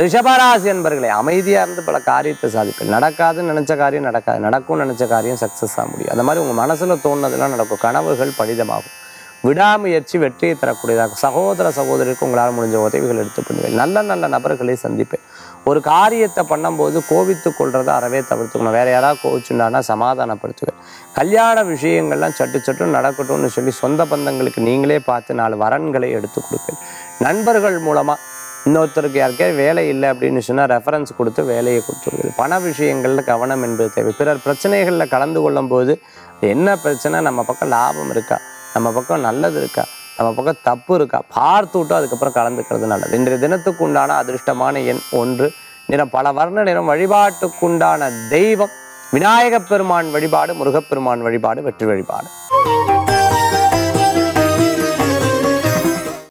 ரிஷபராசி என்பர்களே அமைதியாக இருந்து பல காரியத்தை சாதிப்பேன் நடக்காதுன்னு நினைச்ச காரியம் நடக்காது. நடக்கும்னு நினைச்ச காரியம் சக்ஸஸ் ஆக முடியும். அந்த மாதிரி உங்கள் மனசுல தோணுனதெல்லாம் நடக்கும். கனவுகள் பலிதமாகும். விடாமுயற்சி வெற்றியை தரக்கூடியதாக சகோதர சகோதரிக்கு உங்களால் முடிஞ்ச உதவிகள் எடுத்து பண்ணுவேன் நல்ல நல்ல நபர்களை சந்திப்பேன். ஒரு காரியத்தை பண்ணும்போது கோவித்து கொள்றதை அறவே தவிர்த்துக்கணும். வேற யாராவது கோவிச்சுண்டானா சமாதானப்படுத்துவேன் கல்யாண விஷயங்கள்லாம் சட்டு சட்டு நடக்கட்டும்னு சொல்லி சொந்த பந்தங்களுக்கு நீங்களே பார்த்து நாலு வரன்களை எடுத்து கொடுப்பேன் நண்பர்கள் மூலமா இன்னொருத்தருக்கு யாருக்கே வேலை இல்லை அப்படின்னு சொன்னால் ரெஃபரன்ஸ் கொடுத்து வேலையை கொடுத்துருக்குது. பண விஷயங்களில் கவனம் என்பது தேவை. பிறர் பிரச்சனைகளில் கலந்து கொள்ளும் போது என்ன பிரச்சனை? நம்ம பக்கம் லாபம் இருக்கா? நம்ம பக்கம் நல்லது இருக்கா? நம்ம பக்கம் தப்பு இருக்கா? பார்த்து விட்டு அதுக்கப்புறம் கலந்துக்கிறது நல்லது. இன்றைய தினத்துக்கு உண்டான அதிர்ஷ்டமான எண் ஒன்று நிறம் பல வர்ண நிறம் வழிபாட்டுக்குண்டான தெய்வம் விநாயகப் பெருமான் வழிபாடு முருகப்பெருமான் வழிபாடு வெற்றி வழிபாடு.